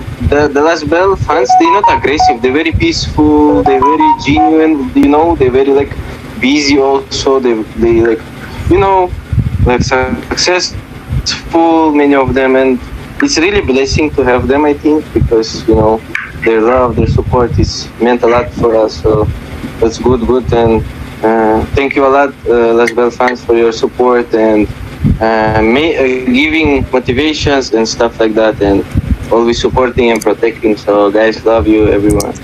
the the Lazbel fans they're not aggressive. They're very peaceful. They're very genuine. You know, they're very like busy. Also, they they like you know like successful many of them, and it's really blessing to have them. I think because you know their love, their support is meant a lot for us. So that's good, good, and uh, thank you a lot, uh, Bell fans, for your support and uh, may, uh, giving motivations and stuff like that, and always supporting and protecting. So, guys, love you, everyone.